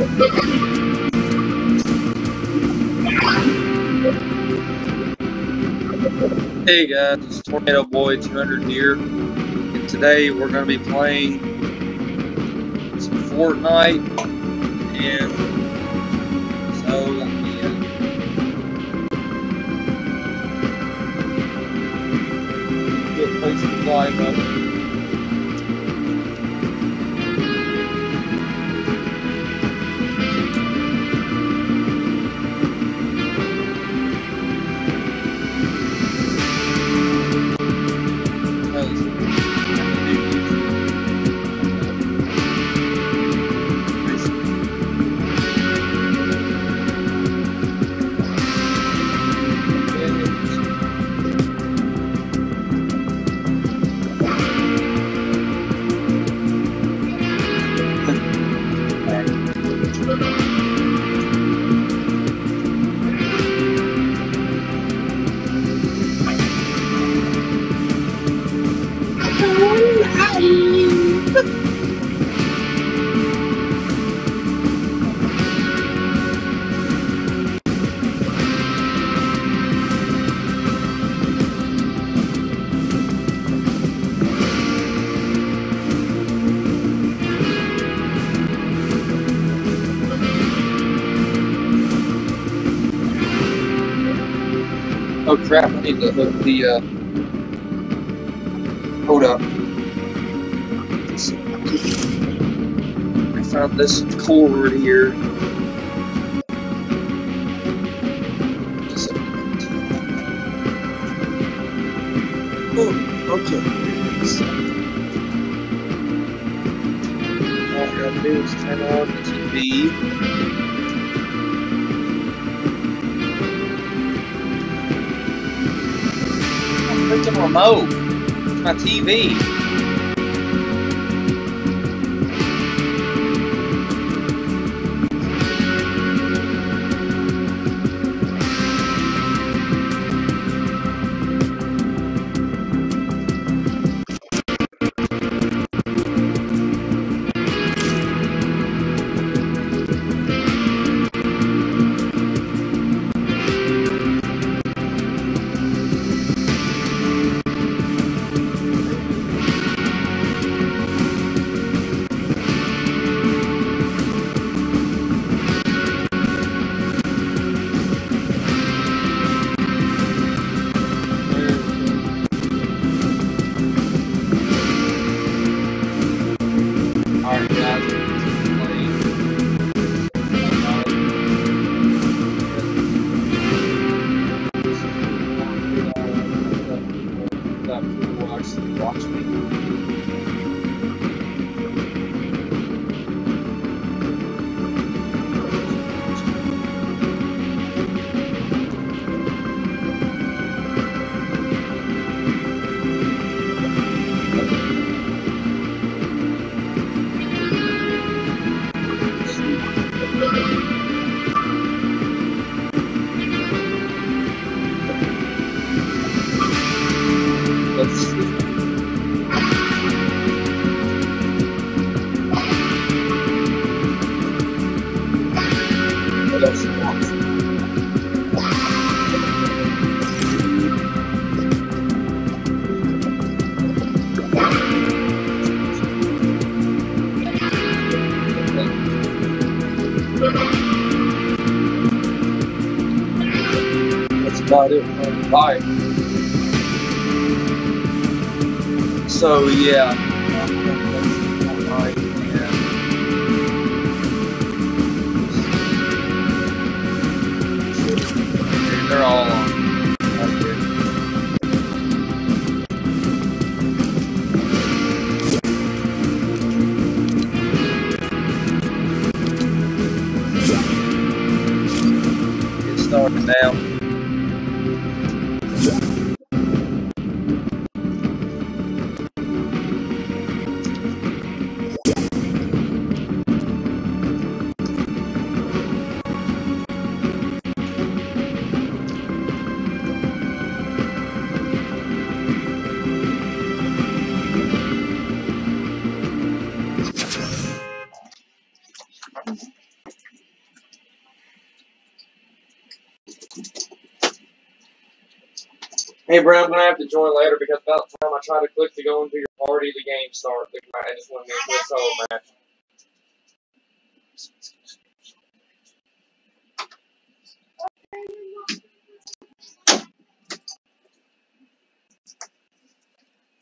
Hey guys, it's Tornado Boy 200 here, and today we're going to be playing some Fortnite, and so let me uh, get a place to fly up. Crap, I need to hook the, uh... Hold up. I found this cord here. Oh, okay. All I gotta do is turn on the TV. Remote. It's my TV. The. So yeah. Hey, Brad, I'm gonna have to join later because about the time I try to click to go into your party, the game starts. I just want to get a solo match.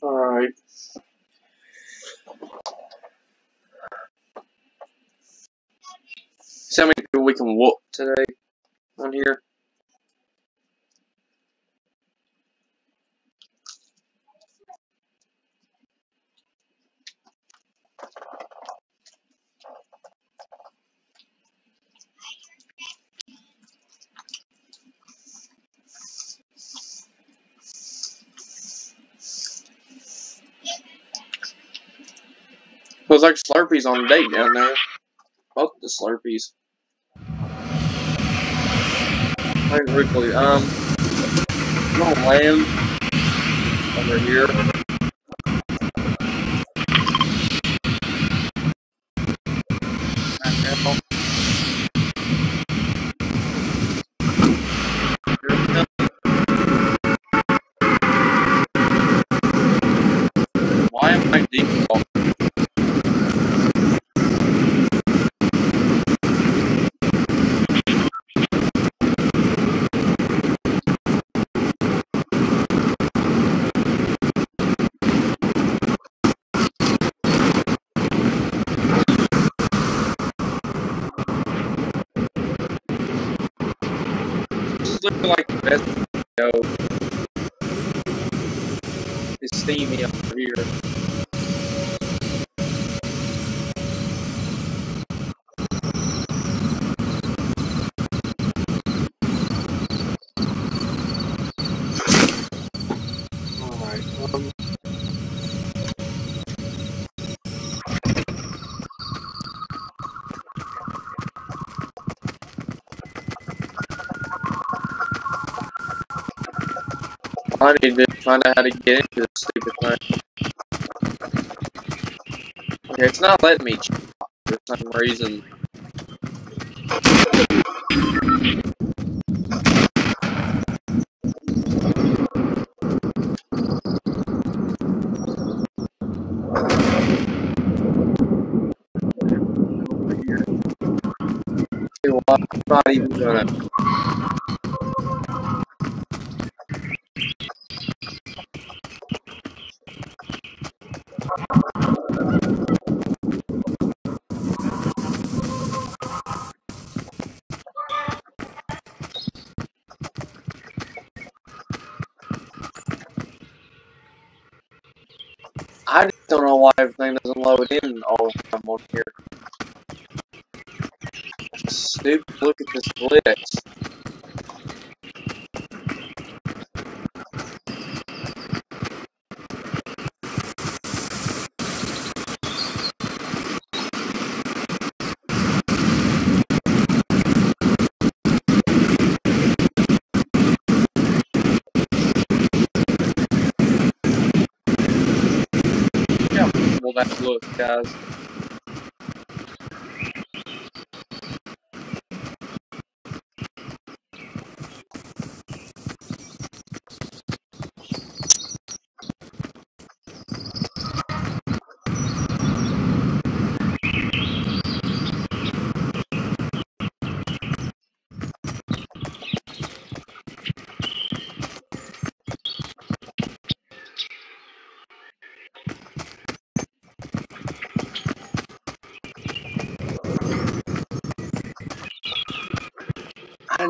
Alright. See how many people we can whoop today on here. Looks like Slurpee's on a date down there. Both the Slurpees. Um, I'm gonna land over here. Is looking like the best video. It's steamy over here. I need to find out how to get into this stupid thing. Okay, it's not letting me for some reason. I'm not even gonna. I just don't know why everything doesn't load in all the time on here. Stupid, look at this glitch. Well that look, guys.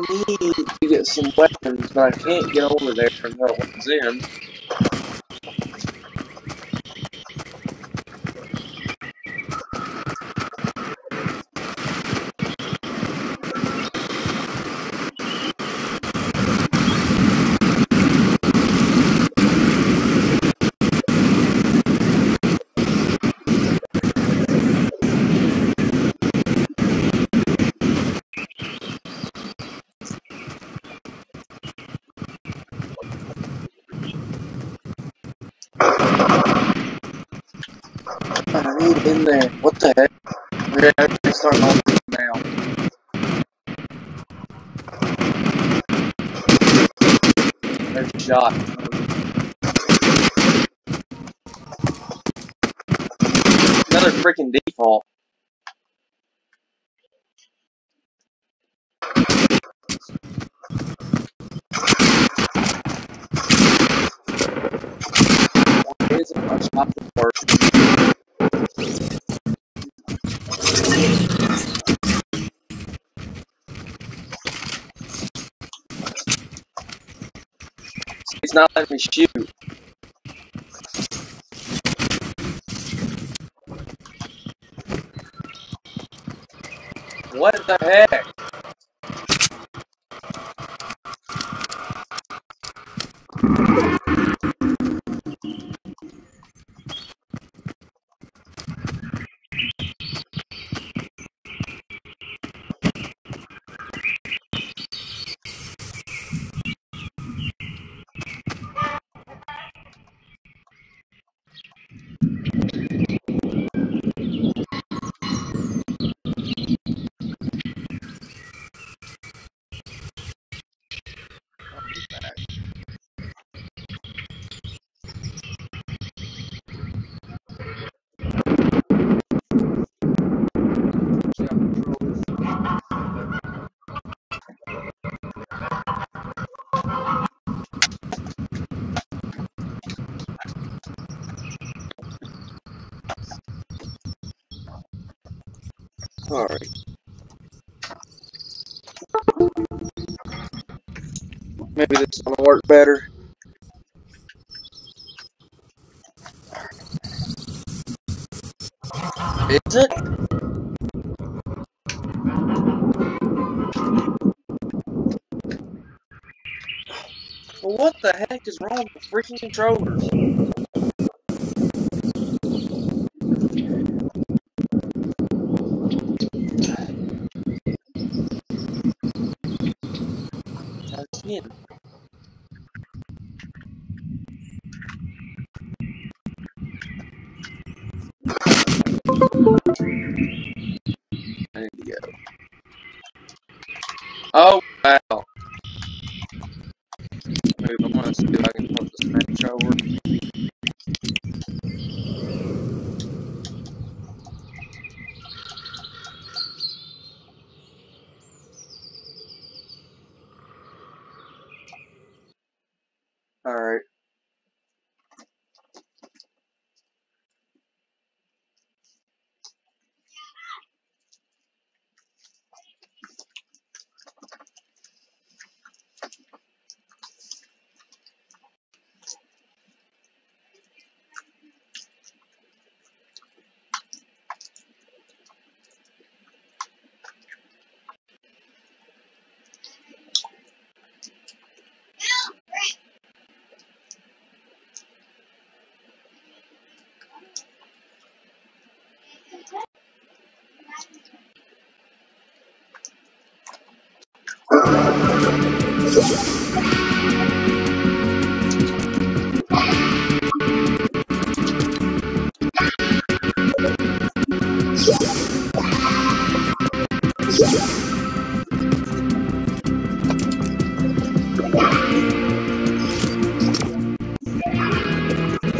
Need to get some weapons, but I can't get over there until one's in. What the heck? Yeah, everything's starting off now. There's a shot. Another freaking default. Why is it not the first? Not letting me shoot. What the heck? Alright. Maybe this is gonna work better. Is it? Well, what the heck is wrong with freaking controllers?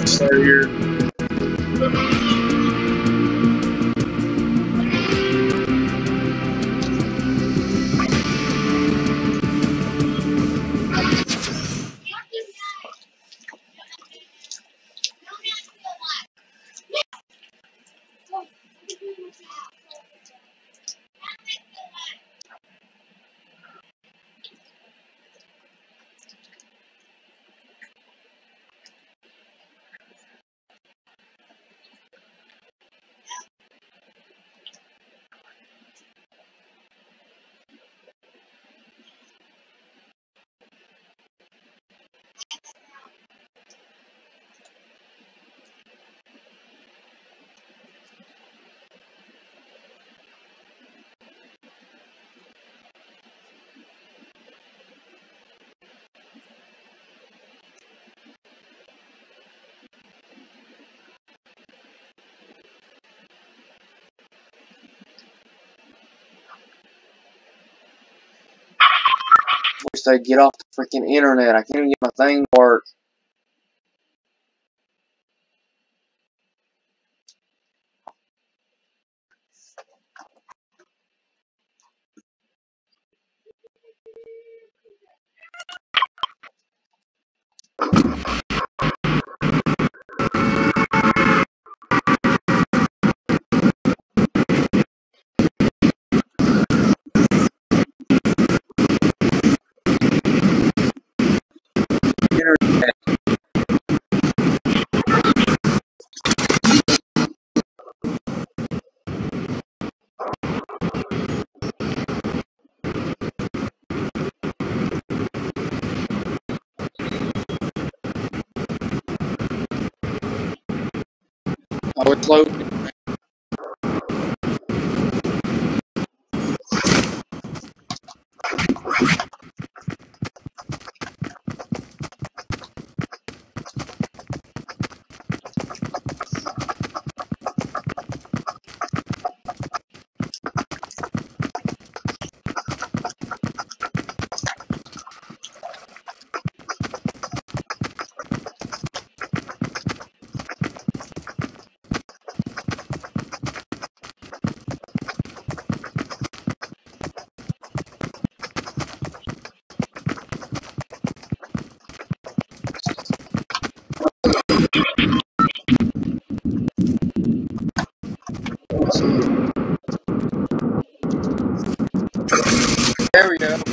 Start here. They'd get off the freaking internet. I can't even get my thing to work. Oh, it's loading.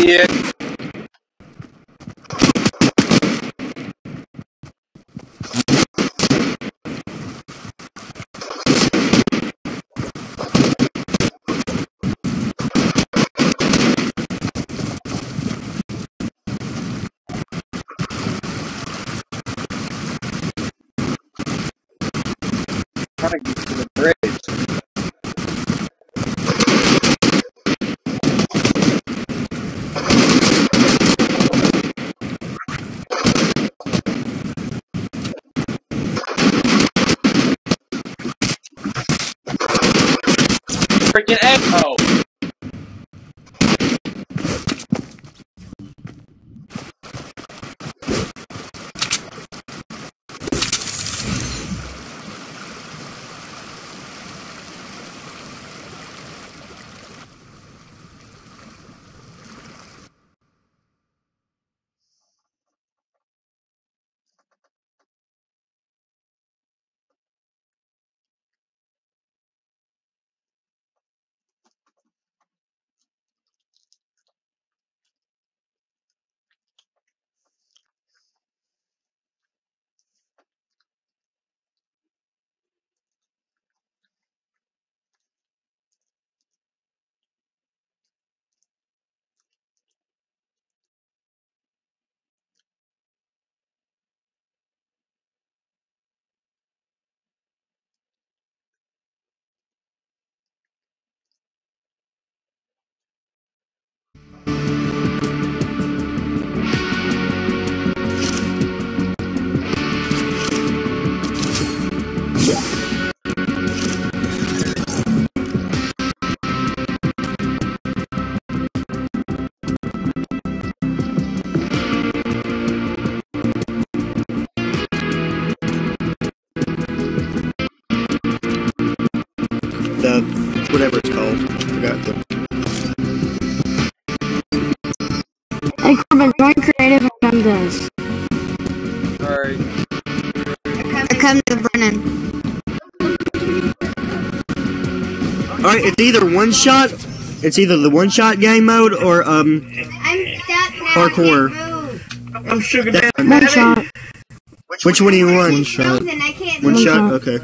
Yeah. Freaking echo! Whatever it's called. Forgot the. Hey Corbin, join creative and come this. Alright. Or come to Brennan. All right, it's either one shot. It's either the one shot game mode or um I'm stuck now. Parkour. I'm sugar that daddy. One shot. Which one do you want? One shot. I One move. shot. Okay.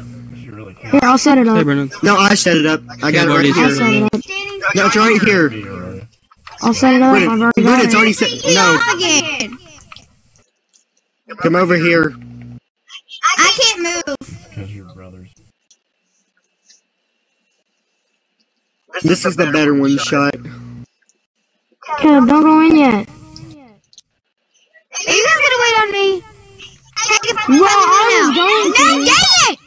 Here, I'll set it Hey, up. Brennan. No, I set it up. I got it right I'll here. set it up. No, it's right here. I'll set it up. I've Brennan, already Brennan, got it's it. already set. No, Again. come over here. I can't move. Because you're brothers. This is the better one shot. Caleb, don't go in yet. Are you guys gonna wait on me? Well, I was going No, to. dang it!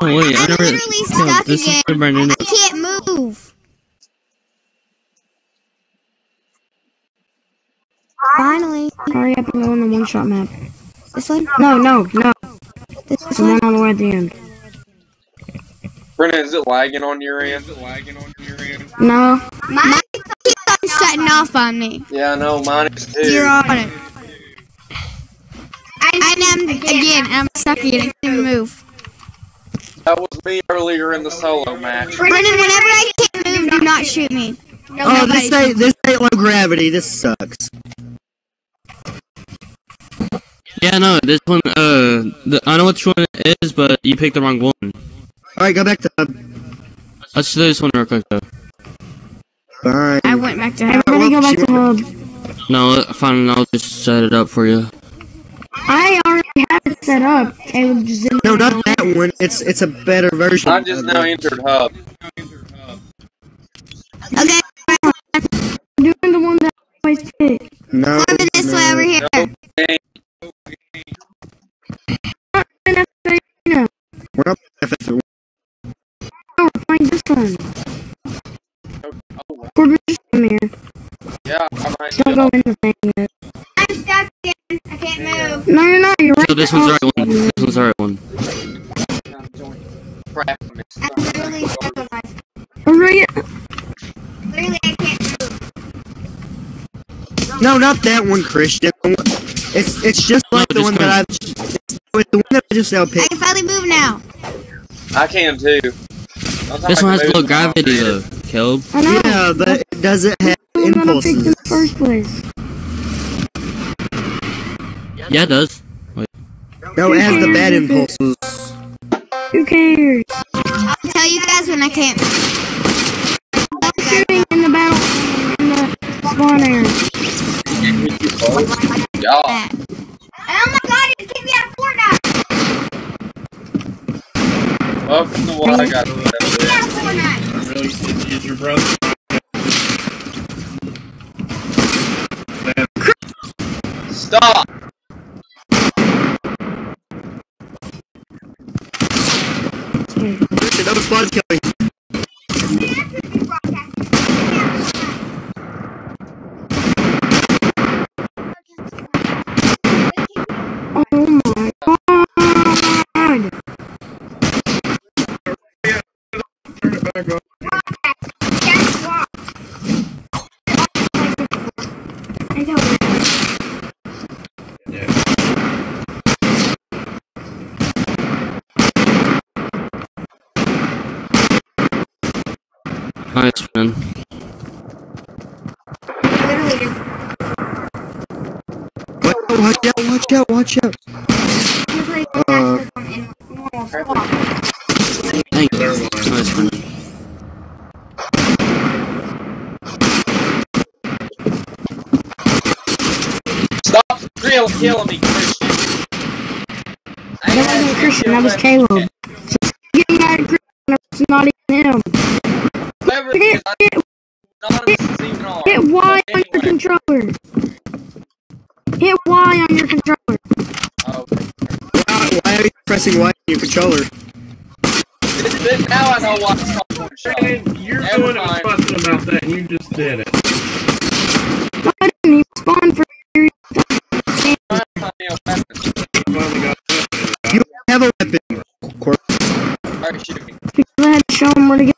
Oh wait, I I'm never. literally No, stuck this is again. for Brennan. I can't move. Finally. Hurry up and go on the one shot map. This one? No, no, no. This the one all the way at the end. Brennan, is it lagging on your end? Is it lagging on your end? No. Mine keeps on shutting off on me. Yeah, I know. Mine is too. You're on it. And I'm again. I'm stuck again. I can't move. That was me earlier in the solo match. Brendan, whenever I can't move, do not shoot me. No, Oh, this ain't this ain't low gravity. This sucks. Yeah, no, this one, uh, the, I know which one it is, but you picked the wrong one. All right, go back to hub. Let's do this one real quick, though. Fine. I went back to Everybody go back to hub. No, fine, I'll just set it up for you. I already have it set up. Caleb just didn't. No, not that one. It's it's a better version. I just now entered hub. Okay, I'm doing the one that I always pick. No, over this no. way over here. No, We're not FF1. we're playing this one. Oh, We're just come here. yeah, I might Don't go in the thing yet. Not. You're right. So this one's the right one. This one's the right one. crap. I'm literally stuck on my. Hurry. Literally, I can't move. No, not that one, Christian. It's it's just like No, the just one one. that I. It's the one that I just now I can finally move now. I can too. This one has low gravity, though, Caleb. Yeah, but it doesn't have The one that I picked in impulses. the first place. Yeah, it does. No, it has the bad impulses. Who cares? I'll tell you guys when I can't. Shooting in the battle in the spawn area. Yeah. Oh my god, it kicked me out of Fortnite! Welcome to what I got to do. Kicked me out of Fortnite! Really, is, is your brother? Stop! No squad's coming. Nice, man. What? Watch out! Watch out! Watch out! Uh, Thank you. Nice, man. Stop real killing me, Christian. I That wasn't Christian, that was Caleb. Just getting mad at Christian, it's not even him. Whoever it Hit, is, I hit, none of this is even on. Y on your controller. Hit Y on your controller. oh, why, why are you pressing Y on your controller? this, this, now I know why it's called one you're Never the one mind. was fussing about that, and you just did it. Why didn't you spawn for you. Find me a weapon. Finally got You have a weapon. Cor- Alright, shoot me. Because I had to show him where to get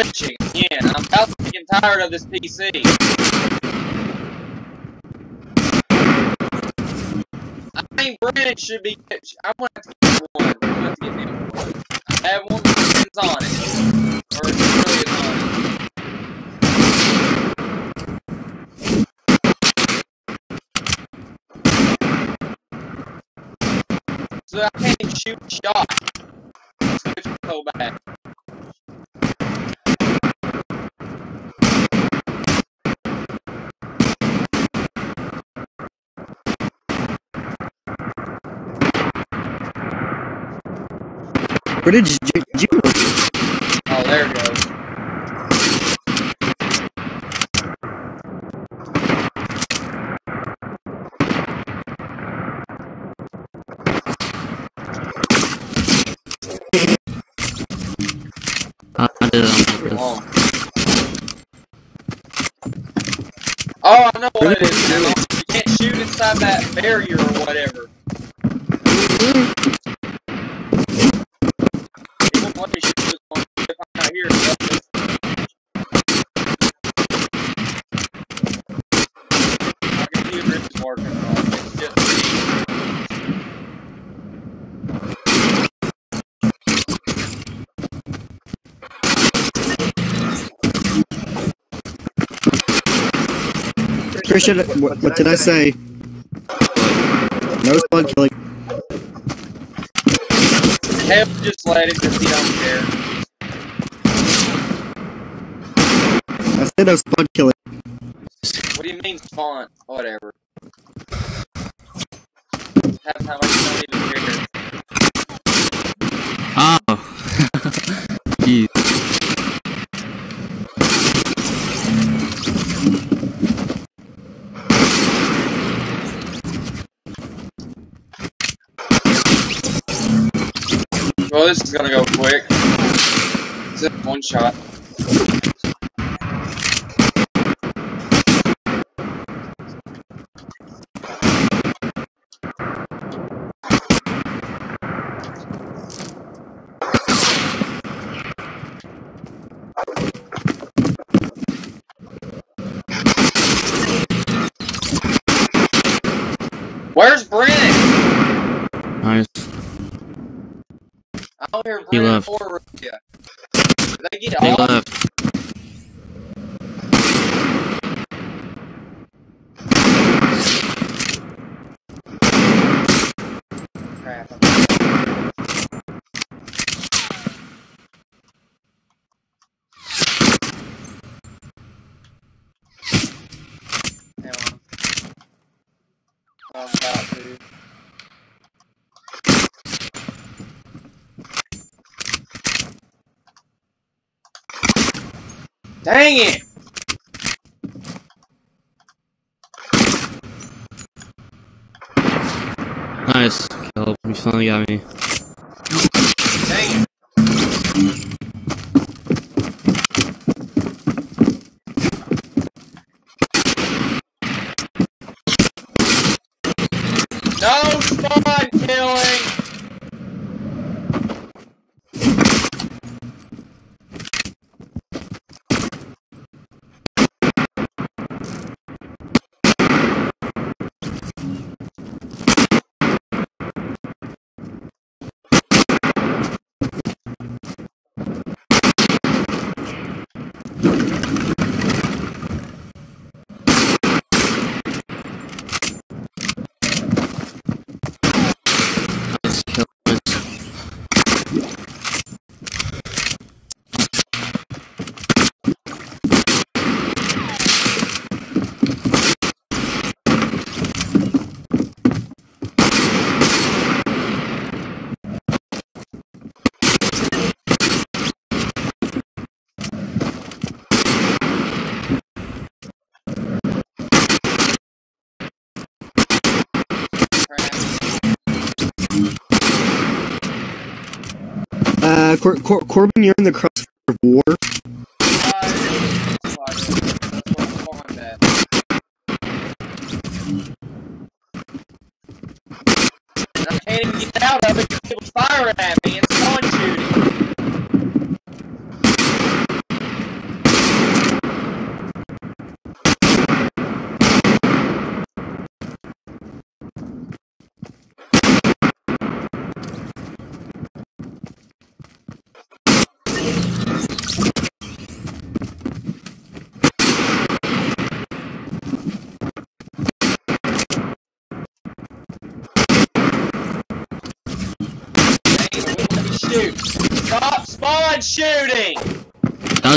glitching again. I'm about to tired of this PC. I think Brandon should be. I'm have to get one. I'm have to get him one. I have one that's on it. Or really on it. So I can't shoot shot. Switch so bad. Where did you, you Oh, there it goes. I, I did it on purpose. Oh. Oh, I know what it is. You can't shoot inside that barrier or whatever. Christian, what, what did I say? No squad killing. Hell, just let because he don't care. I said no squad killing. What do you mean spawn? Whatever. Well, this is gonna go quick. It's just one shot. Where's Brennan? Nice. I don't hear He Brennan left. or Rukia. Did they get They off? left. Crap. Hang on. Um, I'm about to. Dang it! Nice. Caleb, you finally got me. Cor- Cor- Corbin, you're in the crossfire of war. I can't even get out of it because people's firing at me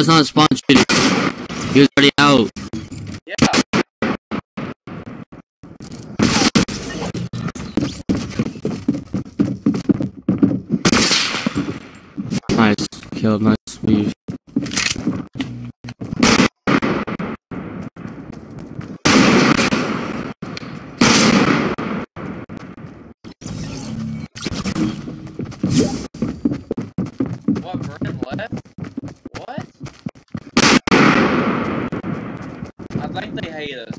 Was not spawn shooting. He was already out. Yeah. killed. Nice move. What, Vernon left? What? I think they hate us.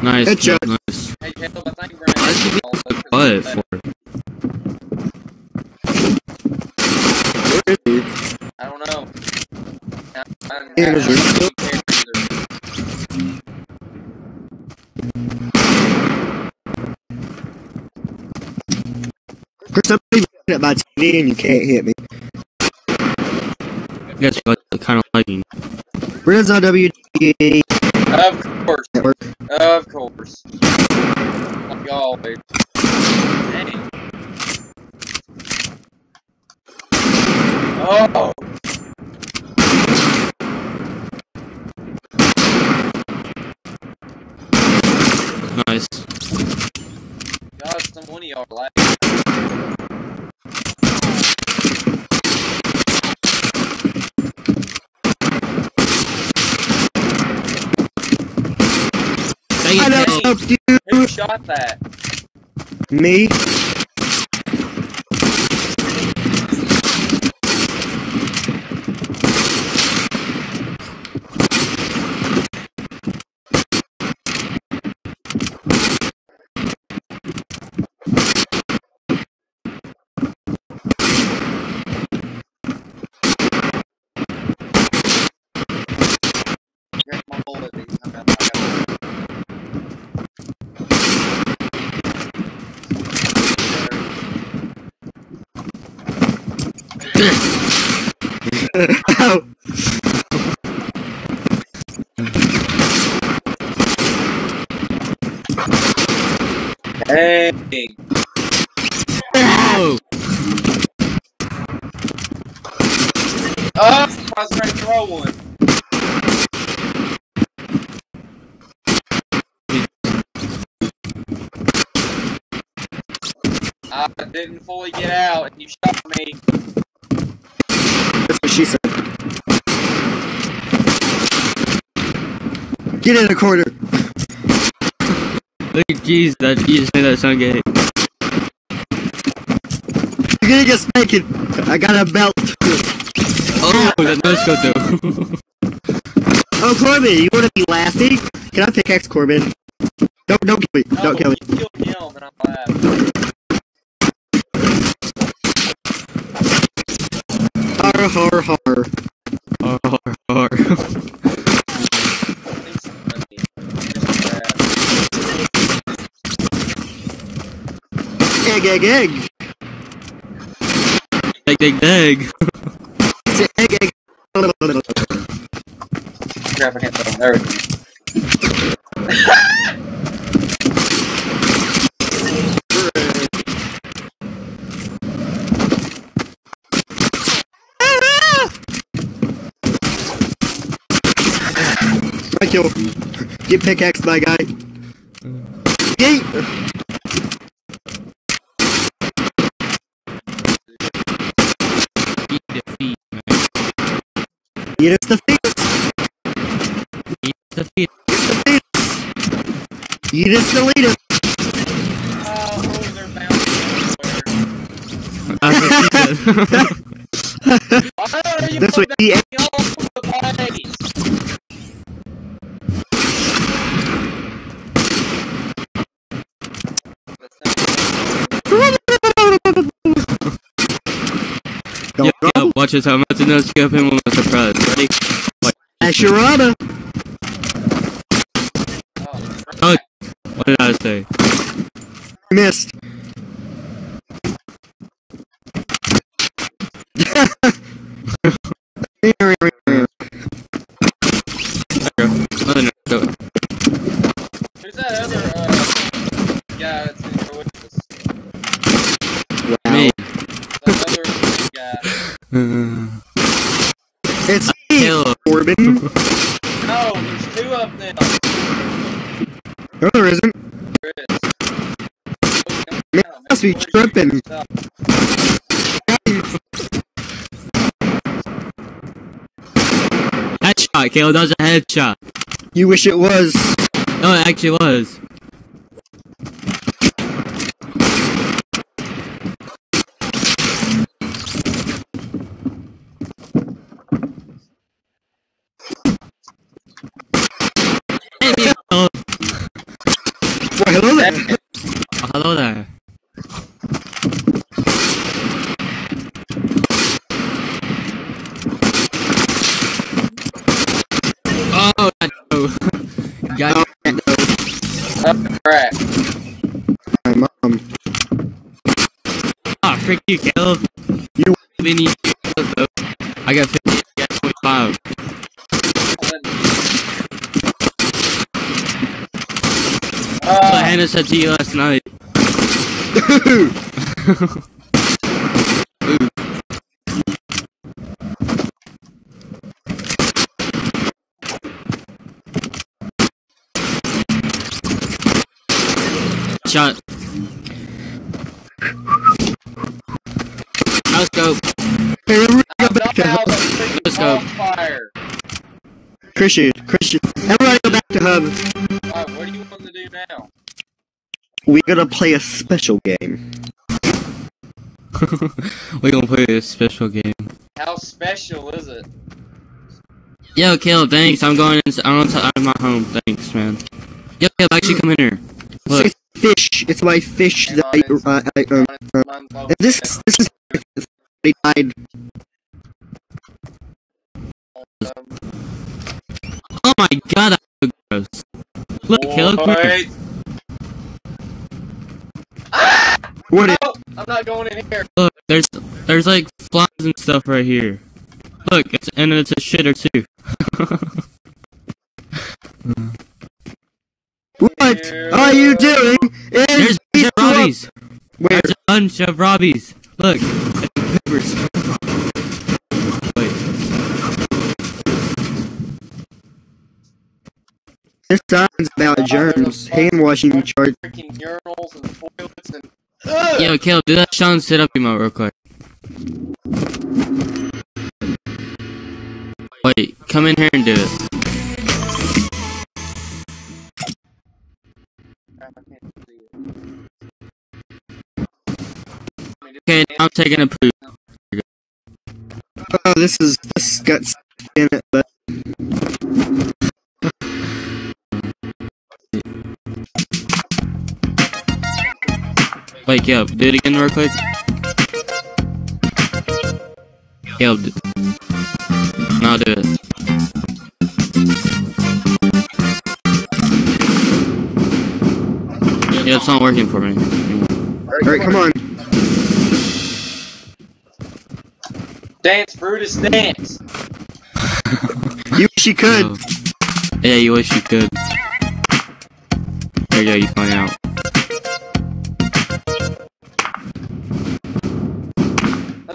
Nice. Headshot. kill, Nice. Hey, Caleb, I think Vernon Why did get us. What for? Where is he? I don't know. I, I, Yeah, I, there's I room. don't care either. For somebody looking at my TV and you can't hit me. I guess you like kind of lighting. Where's our WD Of course. network? Of course. Like always. Dang. Oh! Nice. God, some one of y'all I it, know Caleb. you. Who shot that? Me. Oh. I didn't fully get out, and you shot me. That's what she said. Get in the corner. look jeez, that you just made that sound gay. You're gonna get spanking. I got a belt. Oh, that nose go through. Oh, Corbin, you wanna be laughing? Can I pickaxe Corbin? Don't, don't kill me. No, Don't kill me. you killed Har, har, har. Har, har, har. I need some money. Just grab. Egg, egg, egg. Dig, dig, dig. It's egg, egg. Crap, I can't put them. There we go. My kill. Get pickaxe, my guy. Yeet. Eat defeat, man. Eat us the feet. Eat defeat. Eat us the leader. Oh, they're bouncing everywhere. That's what she said. Why are you That's what he me Don't Yep, go. yep, watch this. I'm about to no skip him with a surprise. Ready? Watch. Asherana. Oh, What did I say? Missed. Mm-hmm. It's me, Corbin. No, there's two of them. No, there isn't. There is. Man, I must be tripping. Headshot, Caleb That was a headshot. You wish it was. No, it actually was. Hello there. oh, hello there. Oh, no. Got Oh, crap. My mom. Ah, frick you, Caleb. You- We need I got 50, So Uh, Hannah said to you last night. Shot. Let's go. Hey, everybody go I'm back to hub. of freaking Let's go. Christian, Christian. Everybody go back to hub. Alright, what do you want to do now? We gotta play a special game. We're gonna play a special game. How special is it? Yo, Caleb, thanks. I'm going. In, I'm outside of my home. Thanks, man. Yo, Caleb, actually come in here. Look. It's fish. It's my fish Hang that I, it's- uh, I um. Mine's- mine's and This there. this is they died. Oh my god, that's so gross. Look, Caleb, come here. Wait. What? Is, No, I'm not going in here. Look, there's there's like flies and stuff right here. Look, it's and it's a shitter too. what are you doing? In there's, these there's Robbies. Where? There's a bunch of Robbies. Look, it's peppers. Wait, This sounds about germs, hand washing chart. Freaking urinals and toilets and. Ugh! yo, Caleb, do that Sean sit up emote real quick. Wait, come in here and do it. Crap, I can't see it. I mean, Okay, now I'm taking a poop. Oh, this is this got stuff in it, but Wait, Caleb, do it again real quick. Caleb, do- no, do it. Yeah, it's not working for me. alright, come on. Dance, Brutus, dance. You wish you could. No. Yeah, you wish you could. There you go, you find out.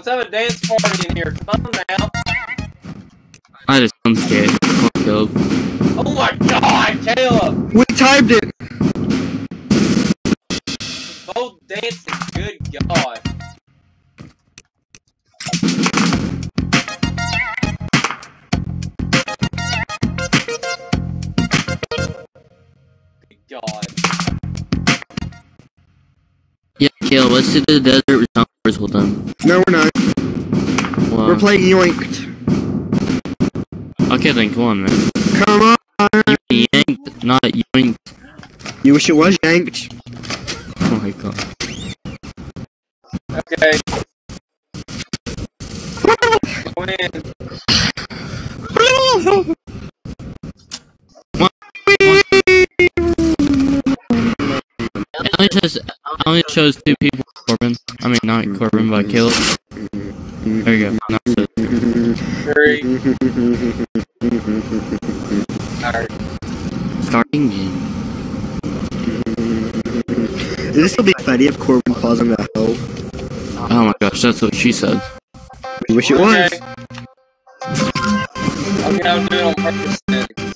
Let's have a dance party in here. Come on now. I just I'm scared. Come on, Caleb. Oh my god, Caleb! We timed it. Both dancing, good god. Good god. Yeah, Caleb, let's do the desert with Tom Whistle. No, we're not. Well, We're playing yoinked. okay then, come on, man. Come on. You yanked, not yoinked. You wish it was yanked. Oh my god. Okay. Win. It only shows, it only shows two people, Corbin. I mean, not Corbin, but Caleb. There you go. Now it's. Three. Alright. Starting game. This will be funny if Corbin falls in the hole. Oh my gosh, that's what she said. You wish it was. Okay. Okay, I'll do it on purpose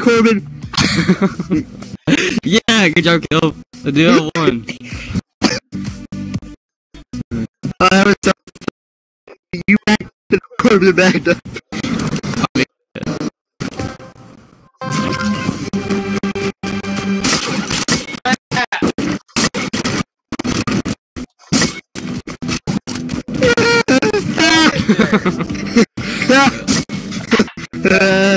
Corbin. yeah, good job, kill. The duo won. That was so. You backed the Corbin backed up. Uh,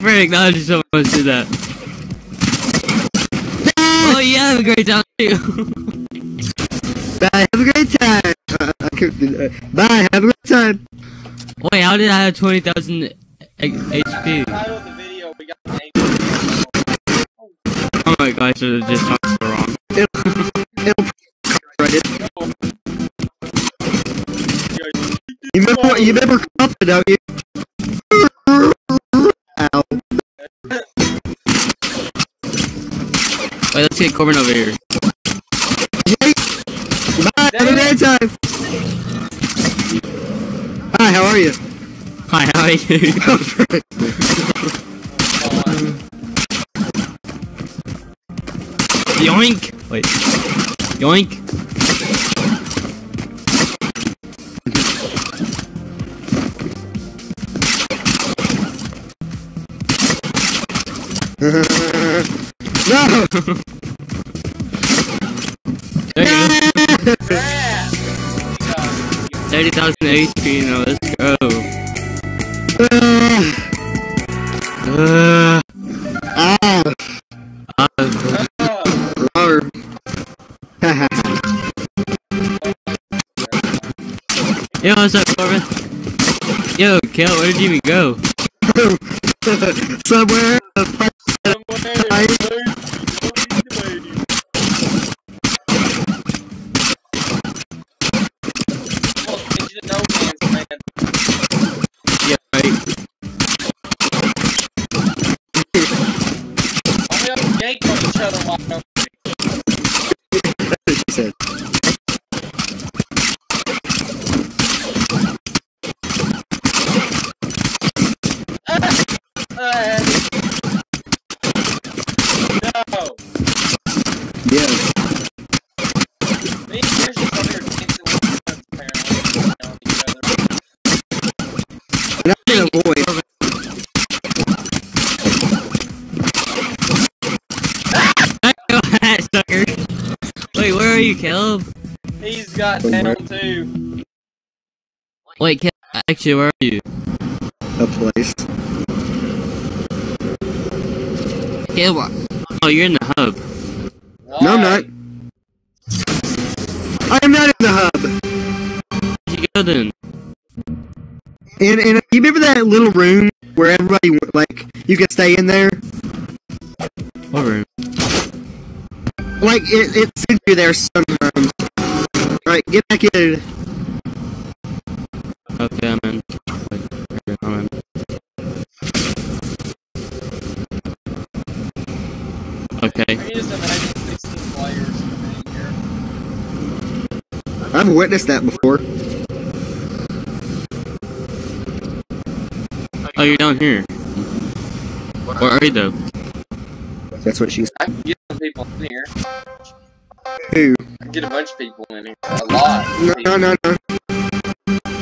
frick, now I just so much do that. Oh, yeah, have a great time too. Bye. Have a great time. Uh, I could, uh, bye. Have a great time. Wait, how did I have 20,000 HP? Title of the video, we got Yank. Oh my gosh, I just talked wrong. It'll right it. You remember? You remember Crumpet, don't you? Wait, let's get Corbin over here. Bye. Have a great time. Hi. How are you? Hi, how are you? Yoink! Wait. Yoink! no. There you go. 30,000 HP now, let's go. Uh, Uh, ah. uh, Uh, Rar. yo, what's up, Corbin? Yo, Kel, where did you even go? Somewhere. somewhere, got down too. Wait, Caleb, actually, where are you? A place. Caleb, oh, you're in the hub. No, I'm not. I am not in the hub. Where'd you go then? And and you remember that little room where everybody like you could stay in there? What room? Like it it sends you there sometimes. Alright, get back in. Okay, I'm in. Wait, here, I'm in. Okay. Can you just imagine 16 players in here? I've witnessed that before. Oh, you're down here. Where are you though? That's what she I can get some people in here. Who? Get a bunch of people in here. A lot. of No, people. no, no.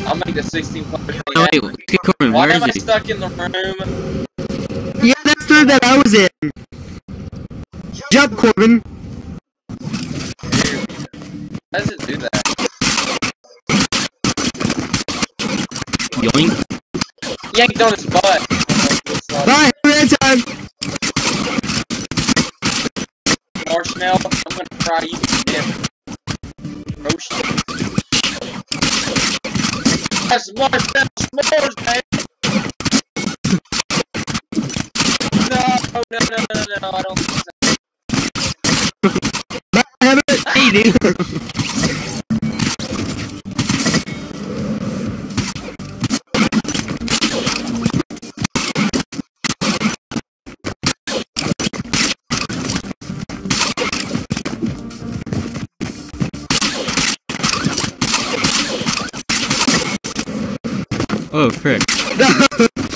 I'll make the 16 player thing Oh, wait, happen. Corbin. Why Where am I is he? stuck in the room? Yeah, that's the room that I was in. Jump, Corbin. How does it do that? Yoink. Yanked on his butt. Looks Bye, have time. Marshmallow, I'm gonna fry you to death. Roast you. That's marshmallow s'mores, man! No, no, no, no, no, I don't think so. Bye, have a Oh, frick.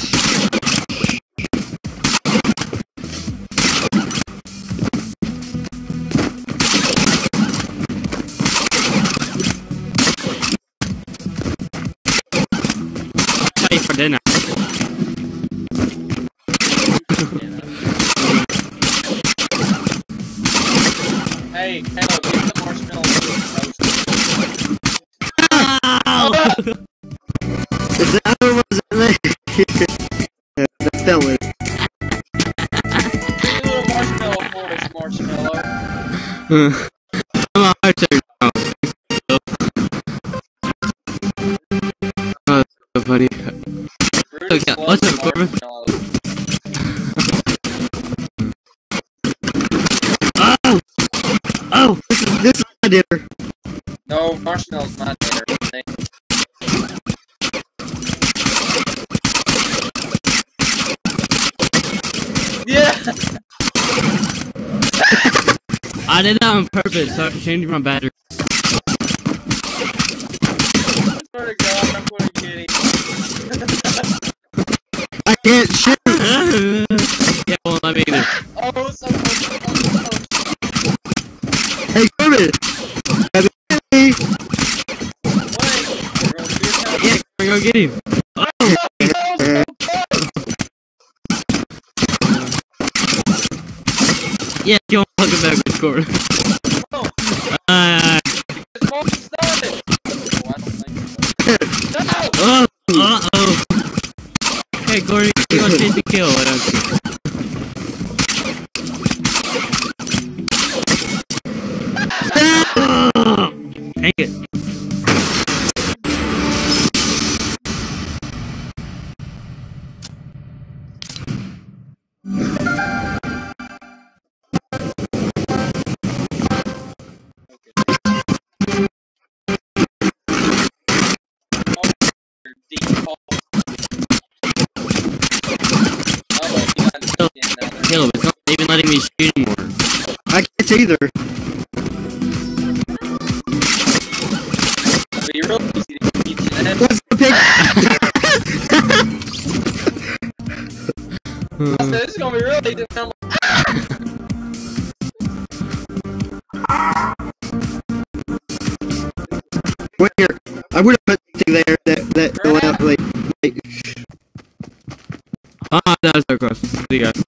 there? the felon. Get a little marshmallow for us, marshmallow. I'm a hard turn now. Oh, that's so funny. Brutus Okay, what's up, Corbin? Oh! Oh! This is, this is my dinner. No, marshmallow's not there. I think. Yeah! I did that on purpose, so I changed my battery. I'm. I can't shoot. yeah, well, let me either. Oh, so. Hey, Corbin. Have a good day. Yeah, you want to fucking back Uh. Oh, I oh, uh oh. Hey, you gonna chase the kill, why don't it. That. What's the pick? I this is gonna be real easy. And I'm like, Wait here. I would have put something there that that go out like like Ah, that was so close. See you guys.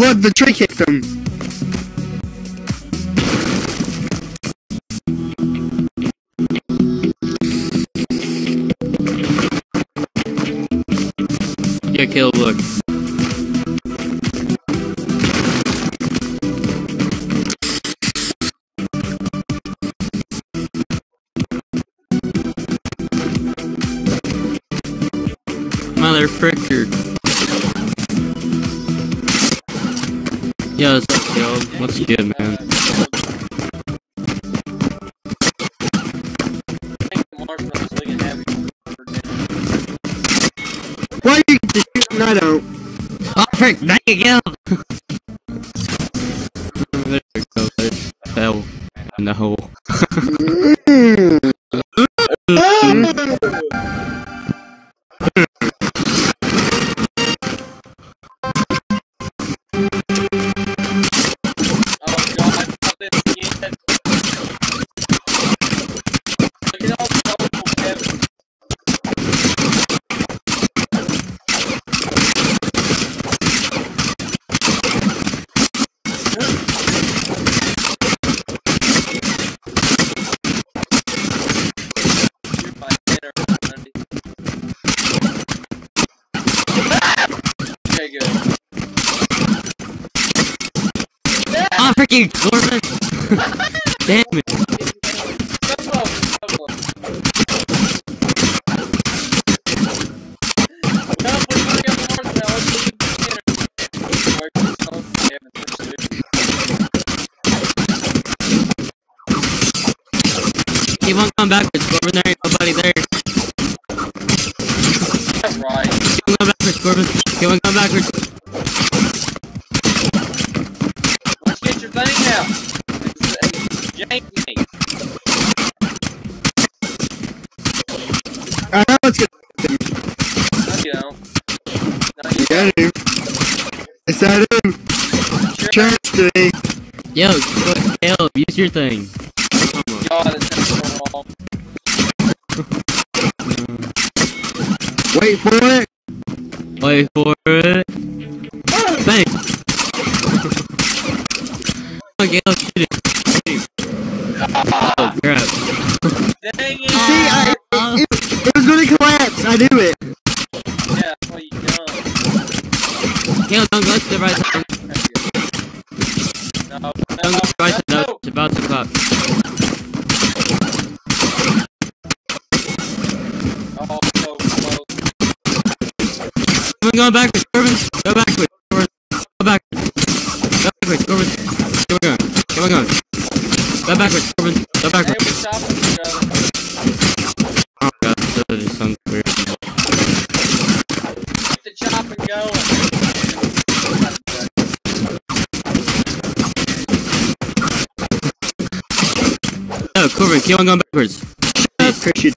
Look the tree kicked him. Yeah, Caleb, look. Mother fricker. Yo, what's up, Caleb? What's good, man? Make the marshmallows so you can have it for dinner. Why you get to shoot and I don't? Oh, frick! Dang it, Caleb! there we go. There. Fell in the hole. Mm. Phone. Damn it. Keep on coming backwards. Corbin, there ain't nobody there. That's right. Keep on going backwards. Keep on going backwards. I know it's good. No, you don't. No, you Yeah, I do. Yes, I do. Sure. Trust me. Yo, Caleb, use your thing. God, it's. Wait for it. Wait for it. Bang! oh, Caleb, shoot it. I knew it. Yeah, what you. Caleb, don't go to the right side. No, Don't go to the right side. no. It's about to clap. Oh, close. Come on, going backwards, Corbin. Go backwards. Go backwards. Go backwards, Corbin. Going. Keep on going. Go backwards, Corbin. Go backwards. Corbin, keep on going backwards. Christian.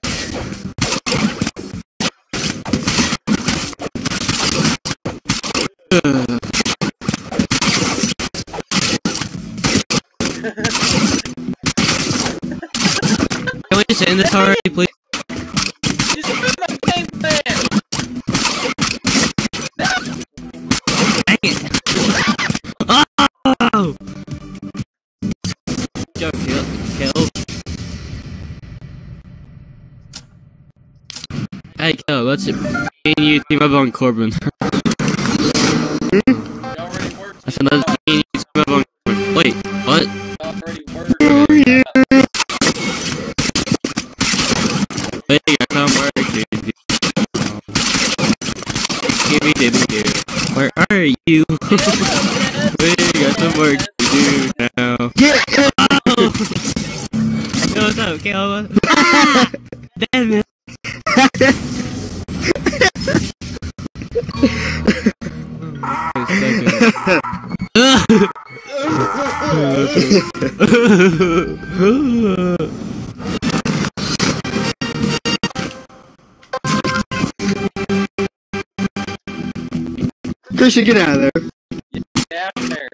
Can we just end this already, please? Let's me and you team up on Corbin. It. I said let's me and you team up on Corbin. Wait, what? It. Oh, yeah. Wait, I can't work, dude. Give me the video. Where are you? Wait, got some work to do now. Yeah. Oh! Yo, what's up! Damn it. Christian, get out of there. Get out of there.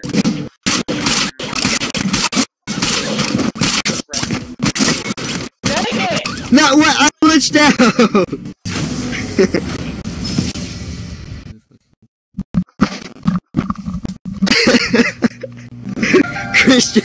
Dang it! No, what? I glitched out. Christian.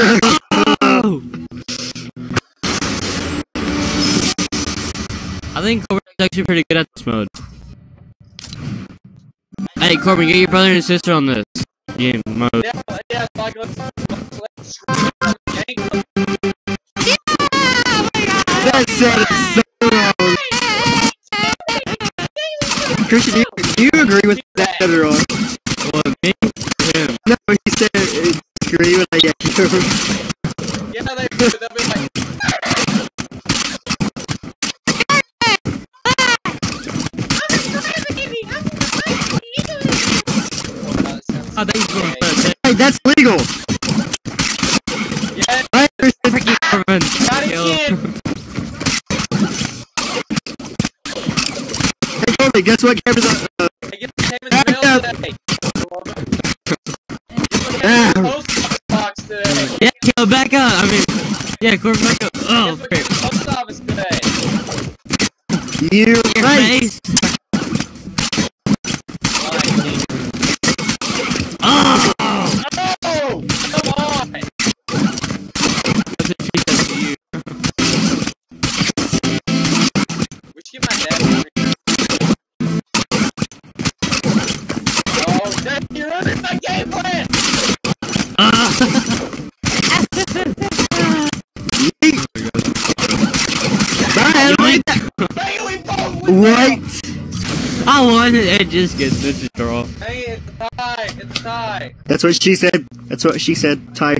I think Corbin's actually pretty good at this mode. Hey, Corbin, get your brother and sister on this game mode. Yeah, yeah, like let's let's let's screw up the game. That said it so wrong. Christian, do you, do you agree with that or wrong? What, me? Him. No, he said agree with that. Yeah. Yeah, they do. They'll be like, oh, that sounds thanks for gay. hey, that's legal. Yeah, I understand. Thank you, Corbin. Not again. Hey, Colby, guess what camera's on? Uh, I get the Cayman's Back mail today. Ah. Post. Yeah, Caleb, back up. I mean, yeah, Corbin, back up. Oh, Guess what great. came in the post office today. you Your right. face. Both with Right. I won it. It just gets this is draw. Hey, it's a tie. It's a tie. That's what she said. That's what she said. Ty.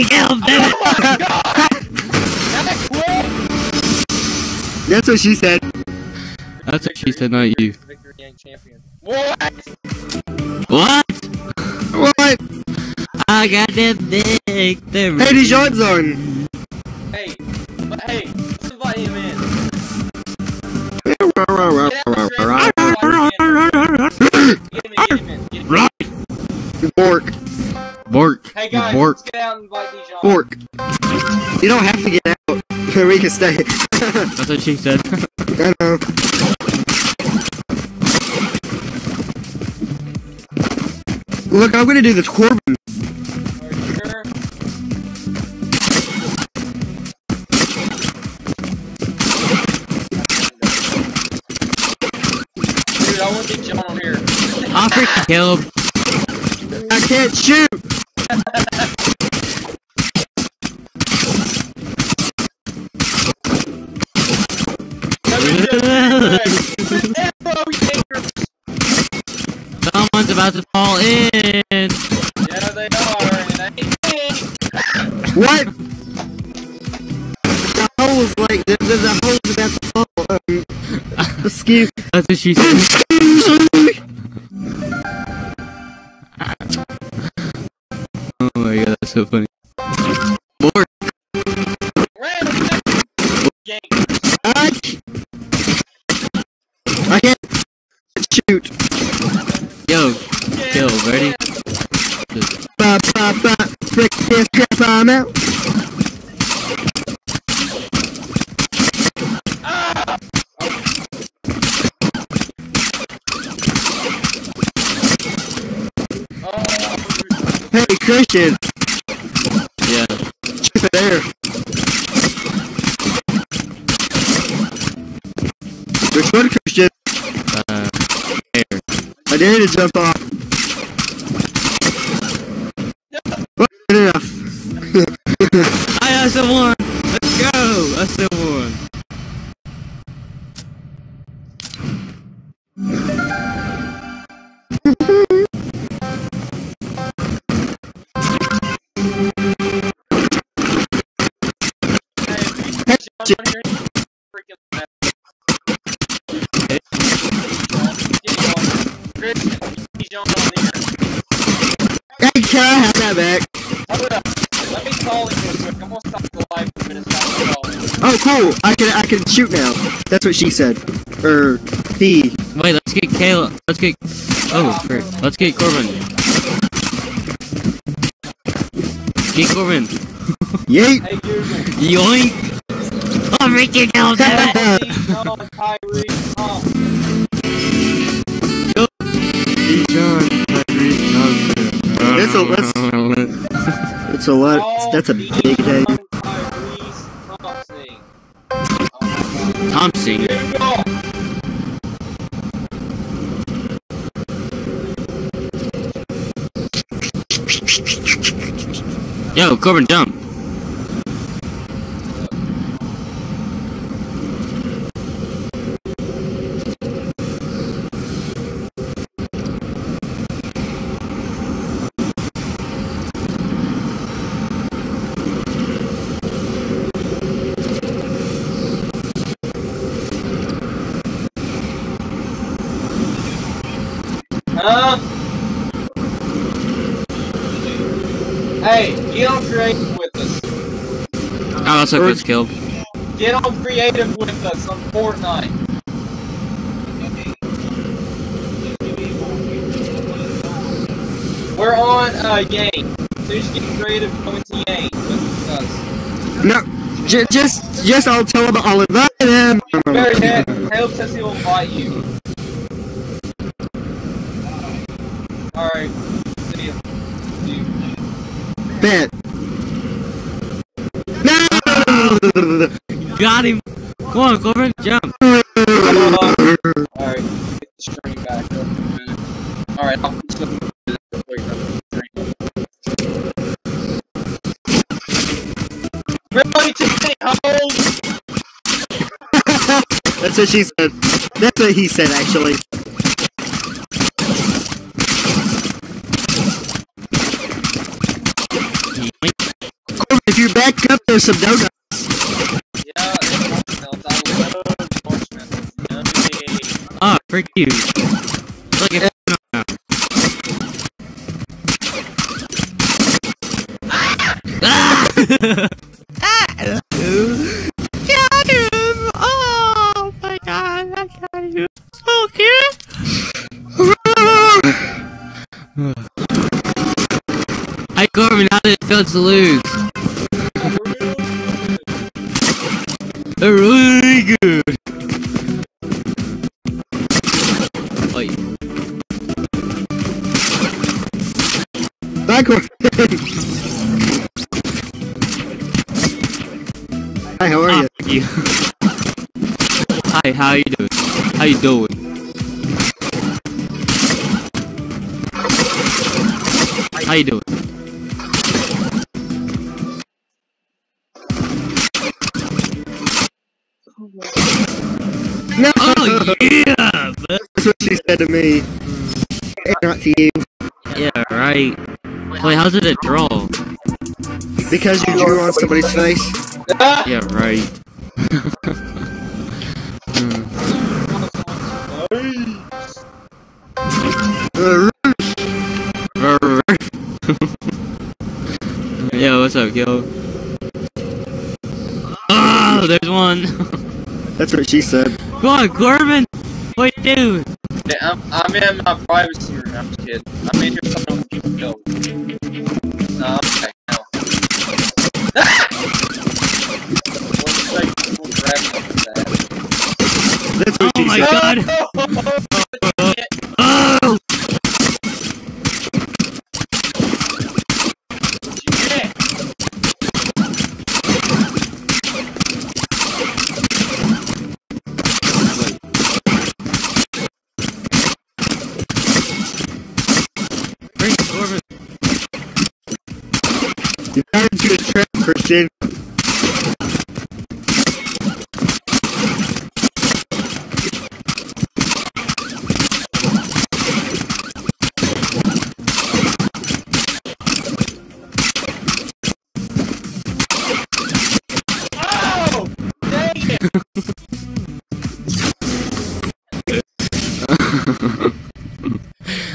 I'll break you, Caleb. damn it. Oh my god! That quick! That's what she said. That's what she said, not you. Victory Yang champion. What? What? What? I got the victory. Hey, Dijon's on. Hey, but hey, let's invite him in. Get out the Get him in, get him in, get him in. Right. Bork. Bork. Hey guys, Bork. let's get out and invite Dijon. Bork. You don't have to get out. we can stay. That's what she said. I know. Look, I'm gonna do this Corbin. Are you sure? Dude, I want to get John on here. I'll freaking Caleb. I can't shoot. Arrow, you dangerous. Someone's about to fall in. Yeah, they are, and I ain't. What? The hole's like the, the, the hole's about to fall. Um, excuse, That's what she said. That's so funny. Gang. I, I can't shoot. Yo, Caleb, ready? Ba ba ba. Frick this crap, I'm out. Oh, Hey, Christian, Yeah. shoot it there. Which one, Christian? Uh, there. I dare to jump off. Well, good enough. I still won. Let's go. I still back. Hold up. Let me call it real quick. I'm gonna stop the live for a minute. Stop the call. Oh, cool. I can I can shoot now. That's what she said. Er, or he. Wait, let's get Kayla. Let's get. Oh, frick. Let's get Corbin. Get Corbin. Yeet. Hey Google. Yoink! Oh, Rick, you know that! Kelsey, John, Kyrie, Tom. That's a- that's- That's a lot. That's a big day. John, Kyrie's Thompson. Thompson. Yo, Corbin, jump. Huh? Hey, get on creative with us. That's like what's killed. Get on creative with us on Fortnite. We're on uh, Yang. So you should get creative going to Yang with us. No, j- just just I'll tell him I'll invite him. Very good. Caleb says he will invite you. Alright. See ya. See you. Bet. No. Got him! Come on, Corbin, jump! Alright, get the stream back up in a minute. Alright, I'll put some real quick on the stream. Everybody to stay home! That's what she said. That's what he said, actually. Corbin, if you back up, there's some donuts. Frick you. It's like a Ah! Got him! Oh my god, I got you. So cute! Hi Corbin, how did it feel to lose? Really good! Hi, how are ah, you? Hi, how you doing? How you doing? How you doing? No, Oh yeah! that's what she said to me. Not to you. Yeah, right. Wait, how did it draw? Because you drew on somebody's face. Ah! Yeah, right. Yo, what's up, yo? Oh, there's one. That's what she said. Come on, Corbin. What dude. Yeah, I'm, I'm in my privacy room. I'm just kidding. I'm in here so I don't keep go. No, I'm back now. Ah! One second, we'll grab that. That's what Oh she my said. god. Into a trap, Christian.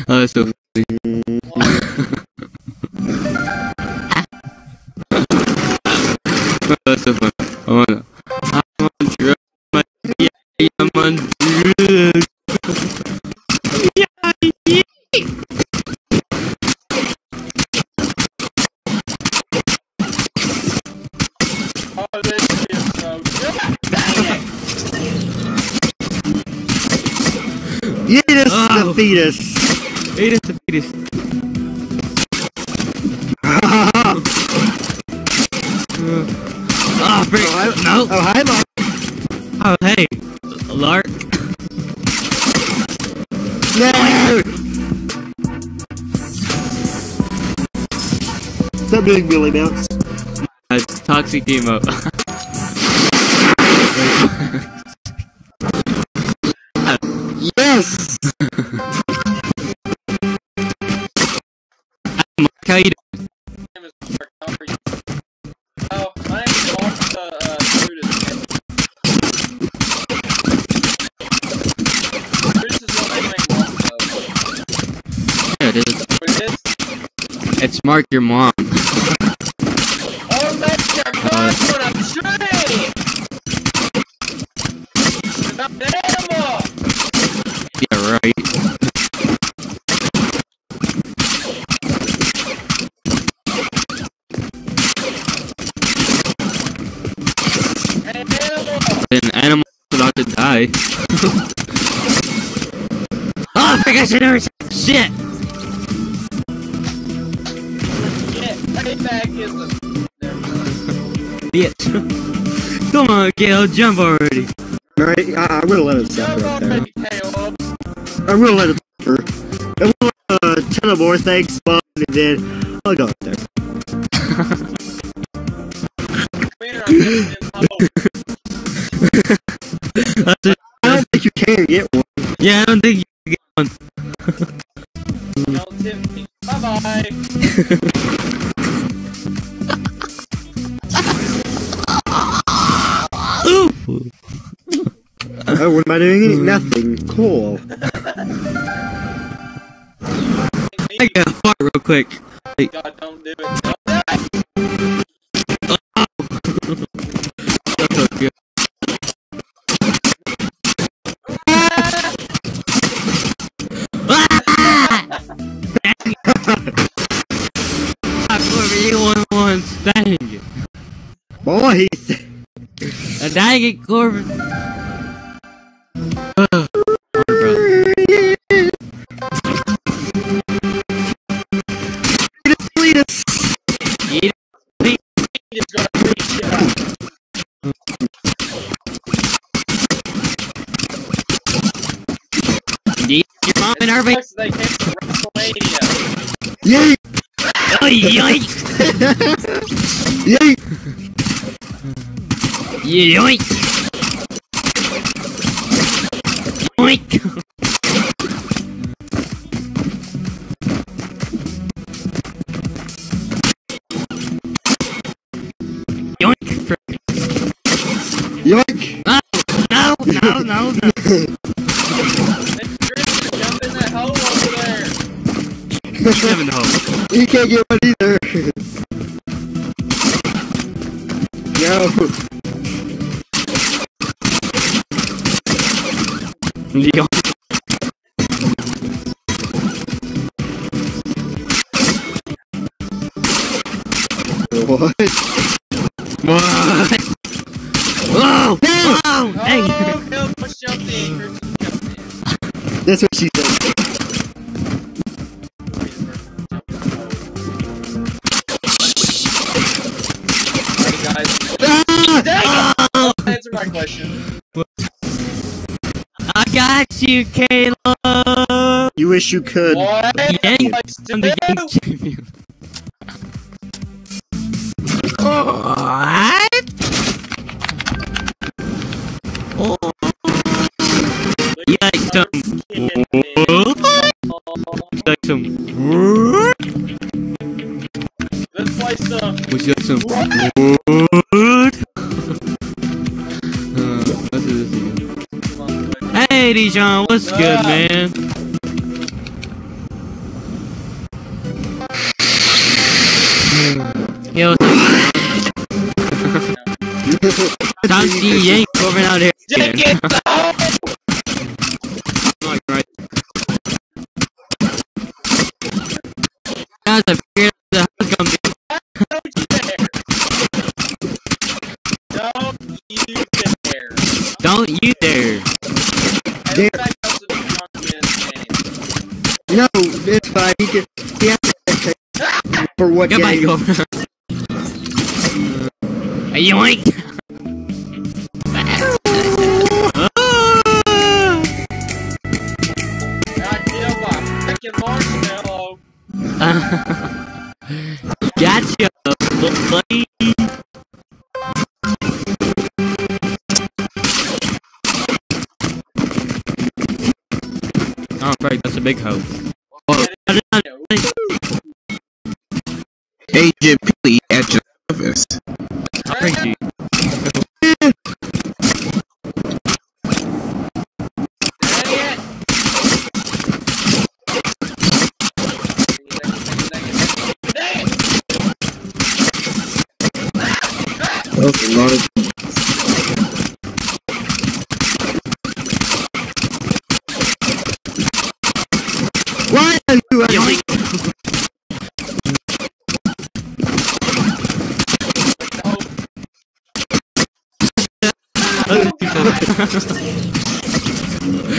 Oh, that's so on. Oh, this is so good. Dang it! Oh. the fetus. Fetus to fetus. Oh. Oh, No. Oh, hi, Mark. Oh, hey. Lark. No! Stop doing Billy Bounce. Uh, toxic emo. Yes! How you doing? Mark, your mom. Oh, that's your gun on a tree! An animal! Yeah, right. An animal! An animal about to die. oh, I should never say shit! Yeah, paybackism. Never mind. Bitch. Come on, Gail, jump already. Alright, I, I will let it Jump suffer right there. already, Caleb. I will let it suffer. I will uh, teleport things spawn and then I'll go up there. We're on this hope. That's it. I don't think you can get one. Yeah, I don't think you can get one. Don't tip me. Bye-bye. Oh, what am I doing? Nothing. Cool. I got a fart real quick. God, don't do it. Don't do it. That's so good. Dang it. Corby, you one dang. Boy, Uh, dang it, Corbin. Yoink, yoink, yoink. Yoink. Yoink. frick. Yoink! No, no, no, no, no. Then Chris, jump hole over there. Seven hole. You can't get one either. Yo, Yoink. what? What? Hey! Oh, just jumped in. Chris just. That's what she said. Guys. Ah! Oh! Answer my question. I got you, Caleb! You wish you could. What? Yank. Place I'm the to Yank champion. What? Oh. You like some? You like some? Let's play some. Would you like some? Hey, Dijon, what's good, Ah. man? Yo, what's up? Time to see Yank over out here. No, it's fine. He can. He has to for what Goodbye, game? Cobra. Hey, yoink! God damn, I'm freaking marshmallow. gotcha, Great, that's a big hoe. Oh, Billy at your service. To you. Dang it.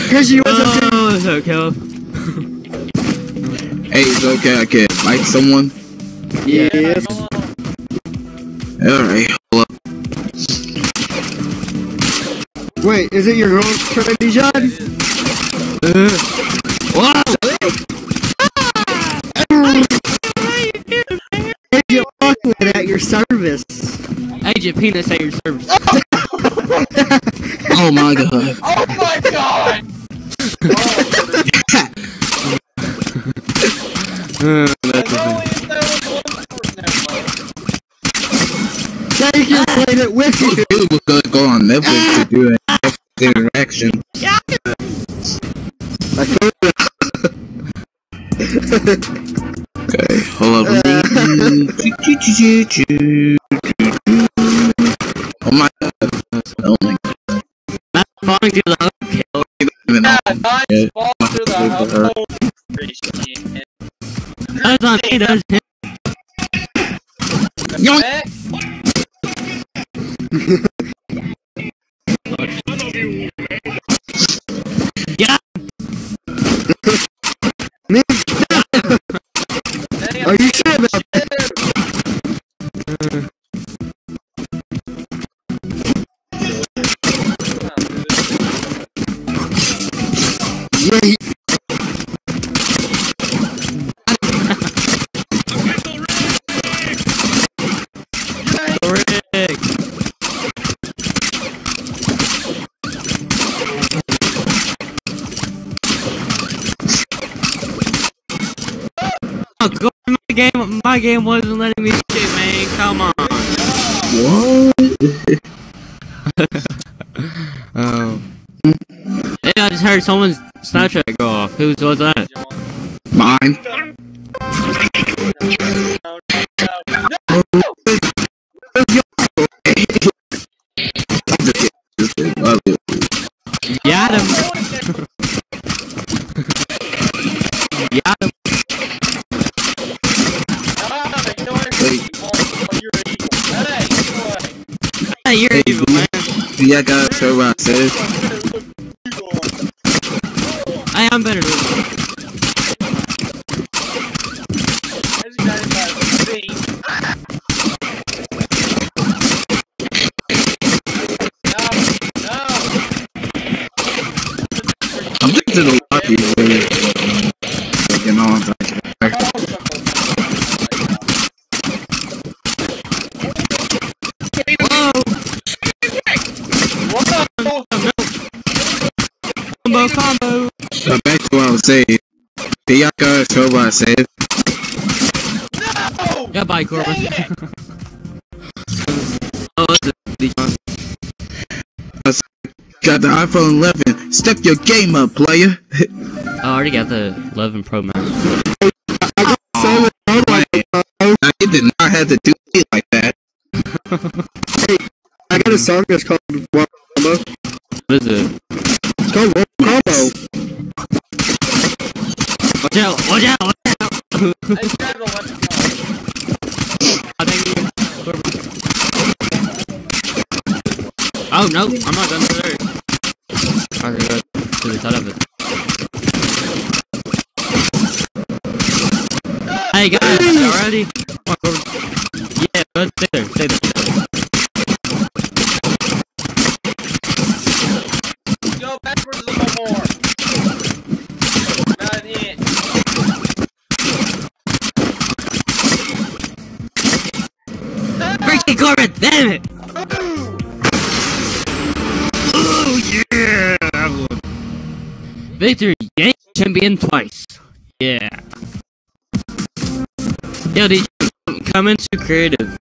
Because you was a oh, so kill. Hey, it's okay, I can fight someone. Yes. Alright, hold up. Wait, is it your girl's turn, Dijon? Whoa! Agent Auckland at your service. Agent Penis at your service. Oh my god. Oh my god! Uh, As that's the only if there was one person there, Thank you, played it with you. Was gonna go on Netflix to do an interaction. I found. Okay, hold up. Falling to the kill. Even Yeah, though- nice Yeah. ball to the Her. home. Appreciate. That's on me, that's him. Yoink. Back. Yeah! Are you sure he, Oh, go my game. My game wasn't letting me shit, man. Come on. What? Oh. Hey, I just heard someone's Snapchat go off. Whose was that? Mine. Got him. Got. Hey, you're evil, man. Yeah, I got so what I said. I am better than. I'm thinking a lot of people so back to what I was saying. Yeah, I got so what I said. Goodbye, Corbin. oh, that's a Got the iPhone 11. Step your game up, player. Oh, I already got the 11 Pro Max. Oh, so I did not have to do it like that. I got a song that's called One Combo. What is it? out! Watch out! Watch out! I. I'll you. Oh no, I'm not done with it. I can go to the side of it. Hey guys, already? Yeah, go there, stay there. Corbin, damn it! Oh yeah! Victory, game champion twice. Yeah. Yo, did you come into creative?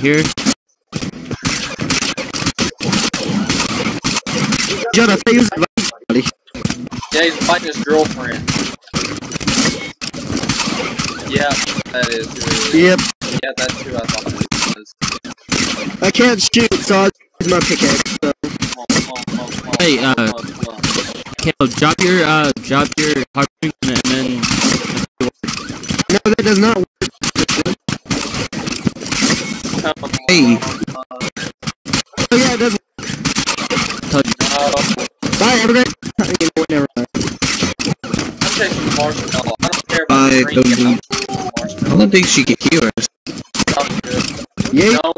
Yeah, the only person that's you here? John, I thought you was inviting somebody. Yeah, he's fighting his girlfriend. Yeah, that is who it is. Yep. Yeah, that's who I thought it was. I can't shoot, so I'll use my pickaxe. So. Hey, uh, Caleb, drop your uh, drop your harpoon and then No, that does not work. Hey. Oh yeah, it does work. No, Bye, have a great You know never mind. I'm taking marshmallow. I don't care I about the don't- yellow I don't think she can hear us. I'm good. Yay. No,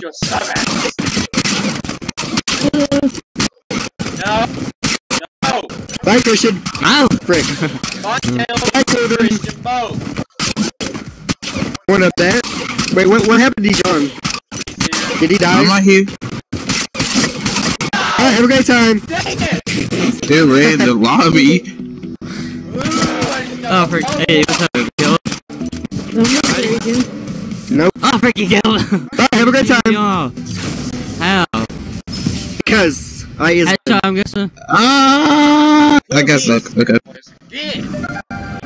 you're savage. No, no. Bye, Christian. Ow! Frick. Bye, Bye, Christian both. One up that. Wait, what, what happened to John? Did he die? I'm not here. Alright, have a great time. Dang it! They're in the lobby. Oh, frick! Hey, what's up, Caleb? Nope. Oh, freaking Caleb! Bye, have a great time. Yo, how? Because I is. Headshot, I'm guessing. Ah! I guess so. Okay.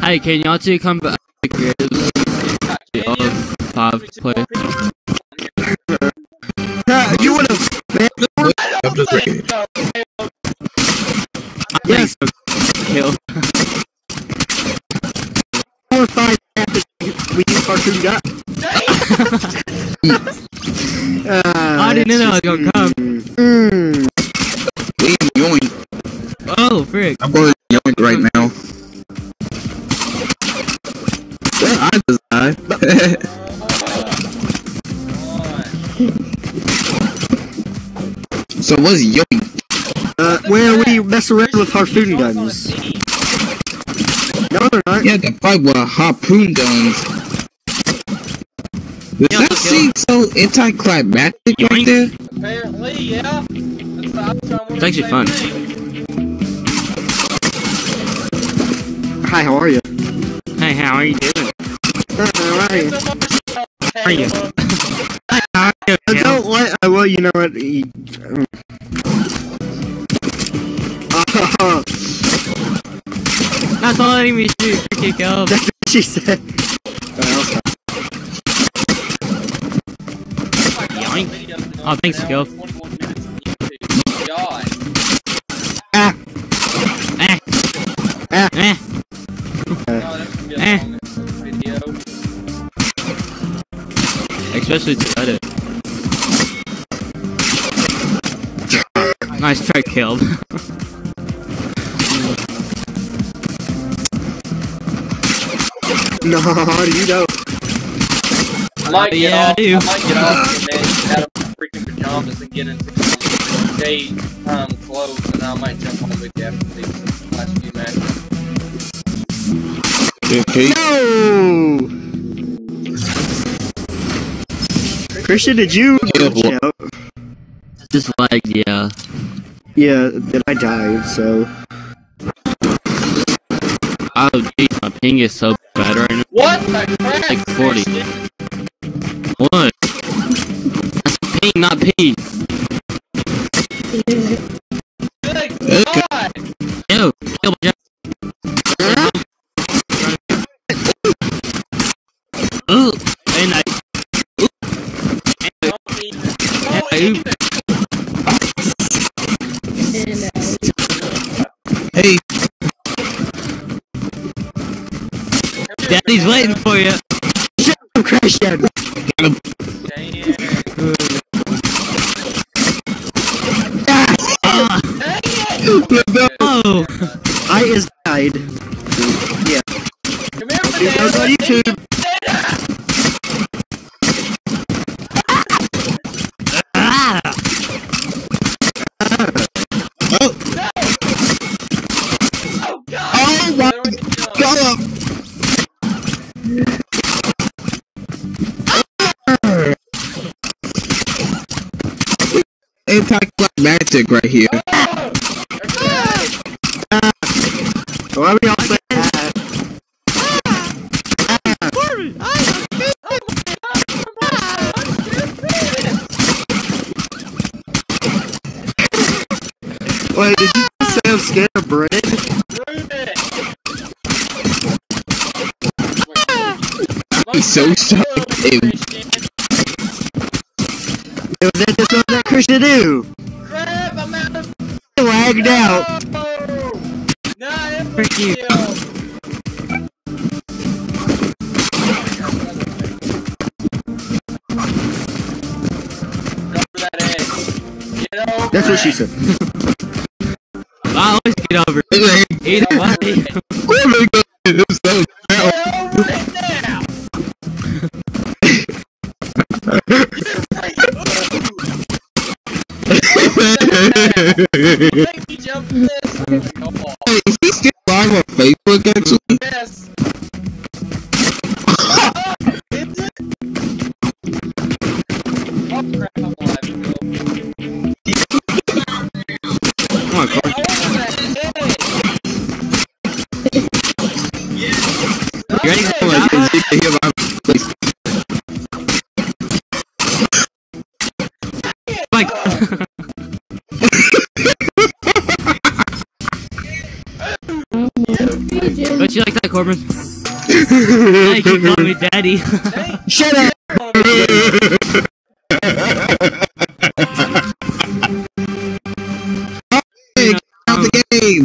Hey, can y'all two come back? Of five play. You would have. I'm just ready. Yes. Caleb. Four or five after we use cartoon got. uh, I didn't know I was gonna come. Mm. We yoink. Oh, frick! I'm going to yoink right now. So what's yoink? Uh, where we mess around with harpoon guns. No, they're not. Yeah, the fight with harpoon guns. Does Yeah, that let's seem so anticlimactic right there? Apparently, yeah. That's what I'm trying to It's actually fun. say. Hi, how are you? Hey, how are you doing? Uh, how are you? How are you? Well, you know what? he- um, That's all letting me shoot, freaking Caleb. that's what she said. Well, Yoink. Oh, thanks. God. ah, Eh. Ah. Eh. No, that's gonna be a Eh. Especially to edit. Nice try, killed. no, you don't. I might get Yeah, I do. I might get off and then out of freaking pajamas and get into some um, daytime clothes, and I might jump on with you after these last few matches. Okay. No. Christian, did you? Yeah, well- Yeah, Just like, yeah. yeah, then I died. So Oh, jeez, my ping is so bad right now. What the crap? Like 40. What? That's ping, not ping. Good Okay. God! Yo, kill Daddy's waiting for you. I'm crashing. Damn. Ah, oh, I is died. Yeah. Come here, See those on. YouTube. Anticlimactic right here. Why we all say that? Wait, did you say I'm scared of bread? He's so shocked. Christian. It was that just what that Christian do. Crap, I'm out of Lagged out. No! Not every Thank you. kill. Go that edge. That's what she it. said. I always get over it. Either way. Oh my god, it's so bad. Get Make jump this. Hey, is he still live on Facebook actually? Yes. Is it? Oh crap, I'm still. Come on, Corey. You ain't Okay, going to hear my voice. Don't you like that, Corbin? Hey, keep calling me daddy. Shut up! Hey, get out the game.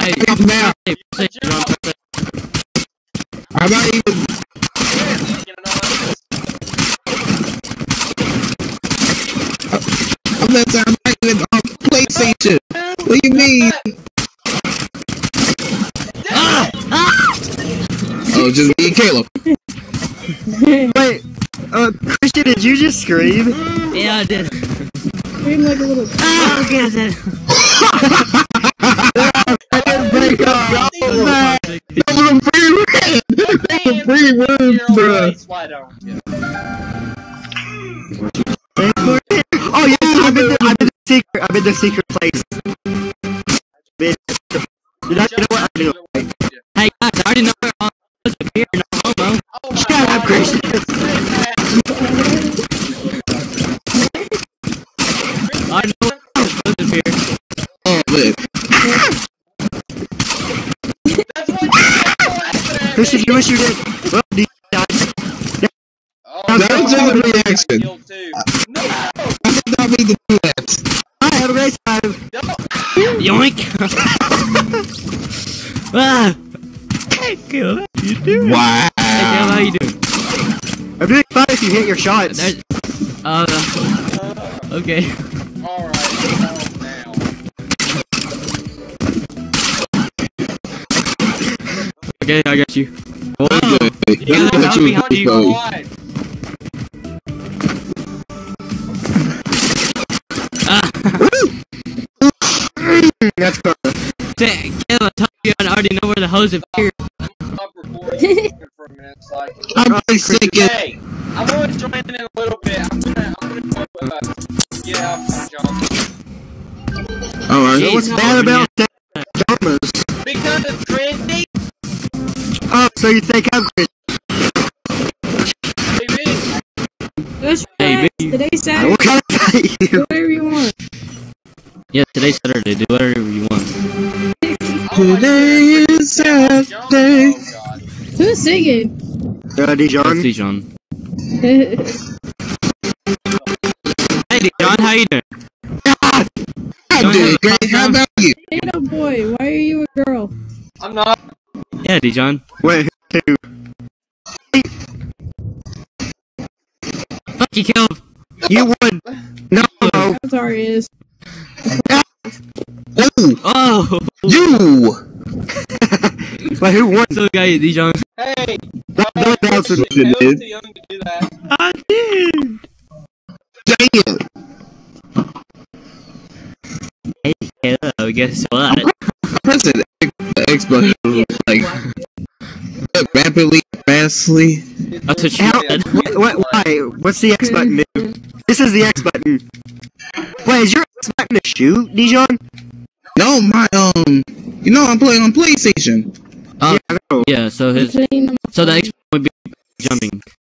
hey, Get off now. hey, press it, John, press it. I'm not even. I'm not even on PlayStation. What do you mean? Oh, just me and Caleb. Wait, uh, Christian, did you just scream? Yeah, I did. Scream like a little. Ah, okay, I said. Break up! That was a free win. That was a free win, bruh. Don't you? Oh yes, I'm in the, I'm in the secret, I'm in the secret place. Been- Did I, you know what? I do it. Hey, guys, I already know here. No homo. Oh Shut up, God. I know all was up here. Oh, man. That's what Christian, you wish you did. Well, do you die? Oh, That was just a reaction. No! I did not mean to do that. I have a great time. Yoink! ah! Hey, Caleb, how you doing? Wow. Hey, Caleb, how you doing? I'm doing fine if you hit your shots. There's, uh, okay. Alright, calm down. Okay, I got you. Oh, good. You gotta That's help me, how do you you Ah! That's good. Say, Caleb, I told you I already know where the hose appears. Stop recording for a minute, so I can- I'm just thinking. Hey, I'm gonna join in a little bit. I'm gonna, I'm gonna go, uh, get out from John. Alright. So what's bad about that pajamas? Because it's trendy, Oh, so you think I'm Christian? baby. That's Hey, right. Today's What Saturday. kind of fight you? Whatever you want. Yeah, today's Saturday. Do whatever you want. Today is Saturday. Oh, Who's singing? Uh, Dijon? Let's see, John. Hey, John, how you doing? God John, doing great. How about you? Ain't no boy. Why are you a girl? I'm not. Yeah, Dijon. Wait, who? Fuck, you killed. You won. No, no. I'm sorry, it is. Oh, Oh! you! Wait, who won? So, guy, Dijon. Hey, No, no, no, it's- What Caleb's you too young to do that. I did. Damn! Hey, hello, guess what? I pressed the X, the X button like rapidly, fastly. That's what you How, said. what, what, why? What's the X button do? This is the X button. Wait, is your X button to shoot, Dijon? No, my um, you know I'm playing on PlayStation. Uh, yeah, I yeah, so his, so the X would be jumping.